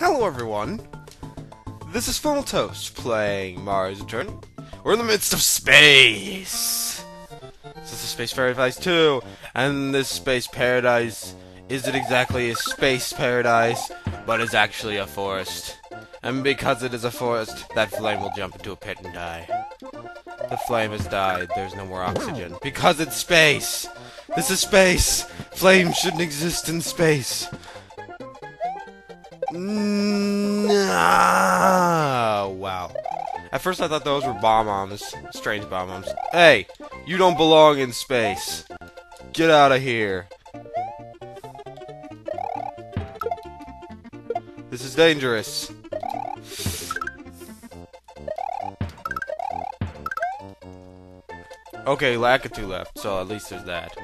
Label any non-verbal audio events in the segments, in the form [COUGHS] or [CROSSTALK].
Hello everyone! This is Toast playing Mario's Return. We're in the midst of space! This is Space Paradise 2, and this space paradise isn't exactly a space paradise, but is actually a forest. And because it is a forest, that flame will jump into a pit and die. The flame has died, there's no more oxygen. Because it's space! This is space! Flames shouldn't exist in space. Nah, wow. At first I thought those were Bob-ombs. Strange Bob-ombs. Hey, you don't belong in space. Get out of here. This is dangerous. Okay, Lakitu left, so at least there's that.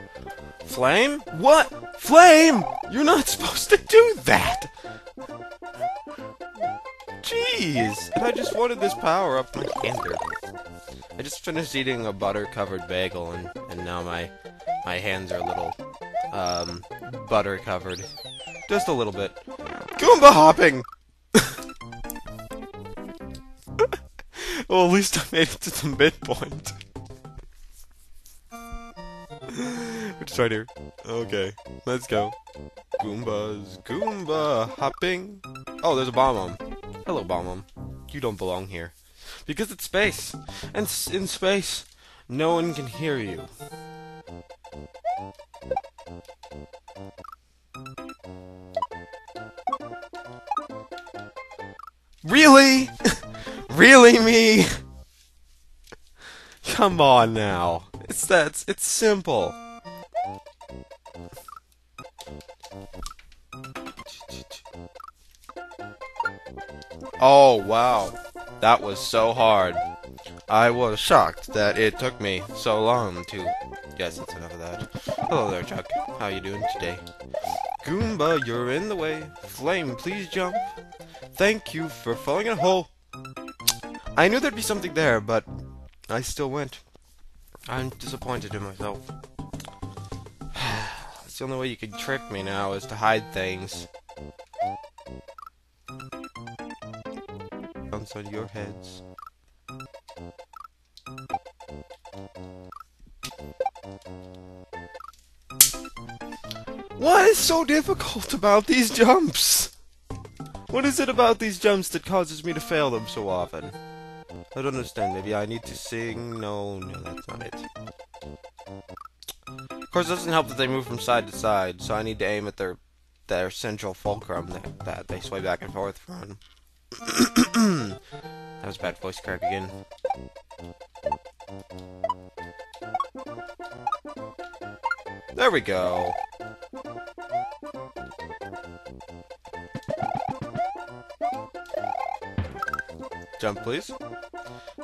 Flame? What? Flame? You're not [LAUGHS] supposed to do that! Jeez! And I just wanted this power up my hander. I just finished eating a butter-covered bagel, and, and now my my hands are a little, um, butter-covered. Just a little bit. Goomba hopping! [LAUGHS] well, at least I made it to the midpoint. [LAUGHS] Which is right here? Okay, let's go. Goombas, Goomba hopping. Oh, there's a bomb. Hello, bomb. You don't belong here. Because it's space. And in space, no one can hear you. Really? [LAUGHS] really me? Come on now. It's that it's simple. Oh, wow. That was so hard. I was shocked that it took me so long to... Yes, that's enough of that. Hello there, Chuck. How you doing today? Goomba, you're in the way. Flame, please jump. Thank you for falling in a hole. I knew there'd be something there, but I still went. I'm disappointed in myself. [SIGHS] It's the only way you can trick me now is to hide things. On your heads. What is so difficult about these jumps? What is it about these jumps that causes me to fail them so often? I don't understand. Maybe I need to sing? No, no, that's not it. Of course, it doesn't help that they move from side to side, so I need to aim at their their central fulcrum that, that they sway back and forth from. That was bad voice crack again. There we go. Jump, please.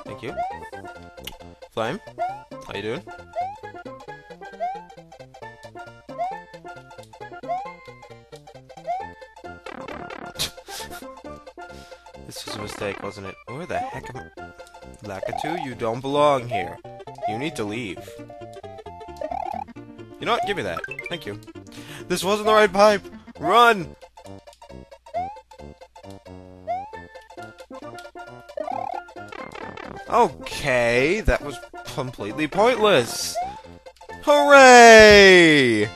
Thank you. Flame, how you doing? Mistake, wasn't it? Where the heck am I? Lakitu, you don't belong here. You need to leave. You know what? Give me that. Thank you. This wasn't the right pipe! Run! Okay, that was completely pointless. Hooray!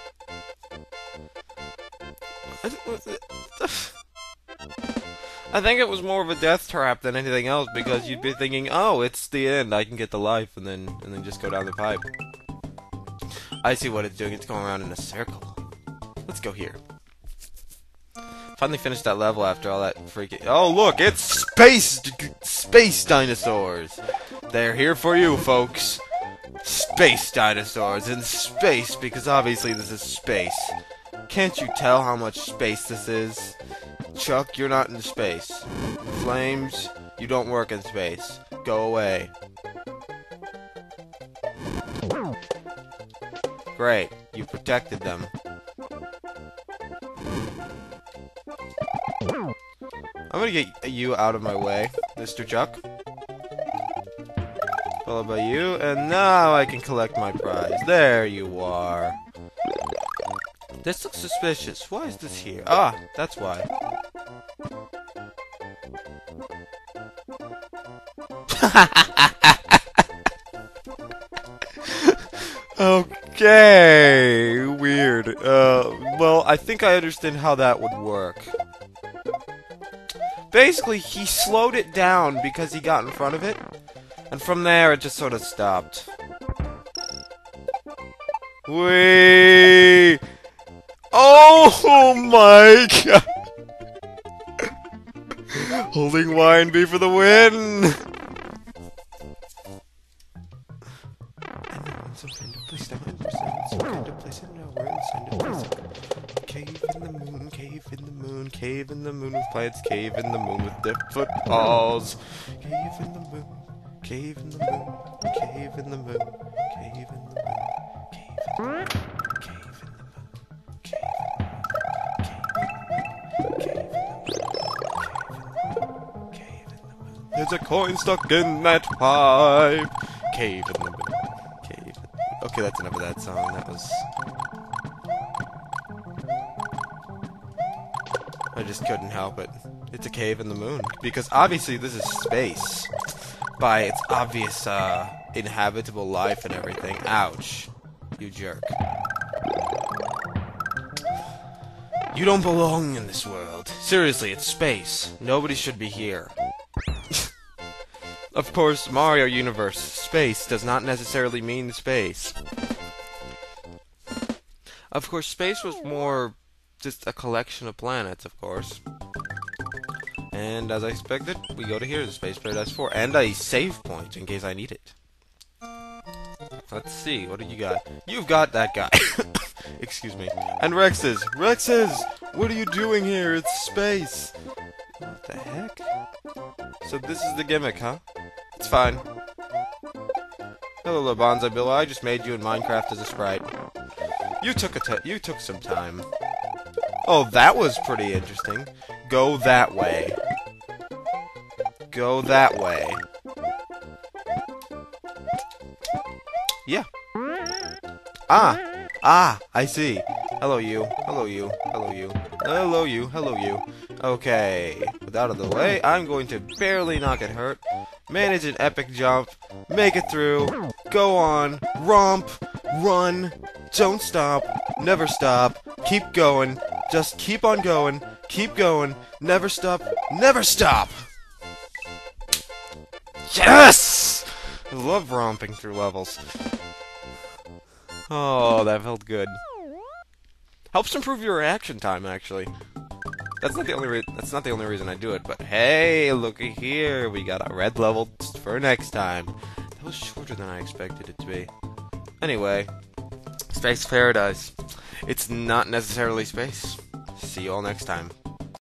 I think it was more of a death trap than anything else because you'd be thinking, oh, it's the end, I can get the life, and then and then just go down the pipe. I see what it's doing, it's going around in a circle. Let's go here. Finally finished that level after all that freaking- Oh, look, it's space! Space dinosaurs! They're here for you, folks. Space dinosaurs in space, because obviously this is space. Can't you tell how much space this is? Chuck, you're not in space. Flames, you don't work in space. Go away. Great, you protected them. I'm gonna get you out of my way, Mr. Chuck. Followed by you, and now I can collect my prize. There you are. This looks suspicious. Why is this here? Ah, that's why. Okay, weird. Uh, well, I think I understand how that would work. Basically, he slowed it down because he got in front of it, and from there it just sort of stopped. Wee! Oh my [LAUGHS] god! Holding YNB for the win! [LAUGHS] Cave in the moon, cave in the moon, cave in the moon with plants, cave in the moon with dipped footballs. Cave in the moon, cave in the moon, cave in the moon, cave in the moon, cave in the moon, cave in the moon, cave in the moon, cave in the moon. There's a coin stuck in that pipe. Cave in the moon. Cave. Okay, that's enough of that song. That was. I just couldn't help it. It's a cave in the moon. Because obviously this is space. By its obvious, uh, inhabitable life and everything. Ouch. You jerk. You don't belong in this world. Seriously, it's space. Nobody should be here. [LAUGHS] of course, Mario Universe, space does not necessarily mean space. Of course, space was more just a collection of planets, of course. And as I expected, we go to here, the Space Paradise 4, and a save point in case I need it. Let's see, what do you got? You've got that guy. [COUGHS] Excuse me. And Rex's. Rex's! What are you doing here? It's space. What the heck? So this is the gimmick, huh? It's fine. Hello, Banzai Bill. I just made you in Minecraft as a sprite. You took a you took some time. Oh, that was pretty interesting. Go that way. Go that way. Yeah. Ah! Ah! I see. Hello, you. Hello, you. Hello, you. Hello, you. Hello, you. Okay. With out of the way, I'm going to barely not get hurt. Manage an epic jump. Make it through. Go on. Romp. Run. Don't stop. Never stop. Keep going. Just keep on going, keep going, never stop, never stop! Yes! I love romping through levels. Oh, that felt good. Helps improve your reaction time, actually. That's not the only that's not the only reason I do it, but hey, looky here, we got a red level for next time. That was shorter than I expected it to be. Anyway, Space Paradise. It's not necessarily space. See you all next time.